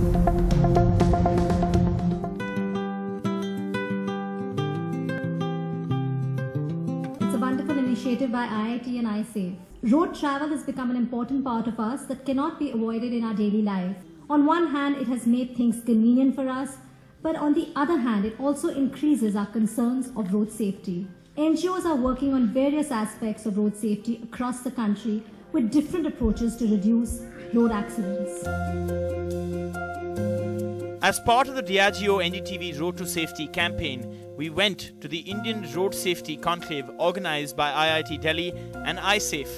It's a wonderful initiative by IIT and iSafe. Road travel has become an important part of us that cannot be avoided in our daily life. On one hand, it has made things convenient for us, but on the other hand, it also increases our concerns of road safety. NGOs are working on various aspects of road safety across the country with different approaches to reduce road accidents. As part of the Diageo NDTV Road to Safety campaign, we went to the Indian Road Safety Conclave organized by IIT Delhi and iSafe.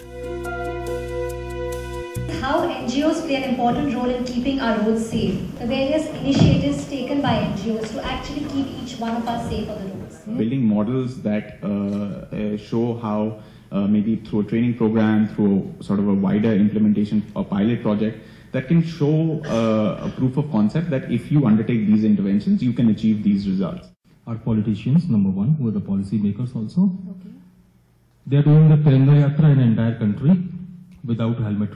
How NGOs play an important role in keeping our roads safe. The various initiatives taken by NGOs to actually keep each one of us safe on the roads. building models that uh, uh, show how uh, maybe through a training program, through sort of a wider implementation or pilot project, that can show uh, a proof of concept that if you undertake these interventions, you can achieve these results. Our politicians, number one, who are the policy makers also. They are doing the Tiranga Yatra in the entire country without helmet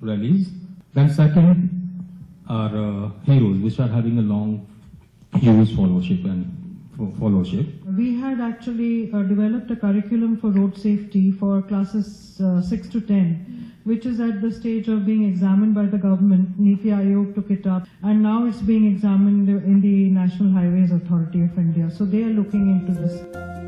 rallies. Then second, our uh, heroes, which are having a long, huge followership and followership. We had actually uh, developed a curriculum for road safety for classes uh, 6 to 10, which is at the stage of being examined by the government. Niti Aayog took it up, and now it's being examined in the National Highways Authority of India. So they are looking into this.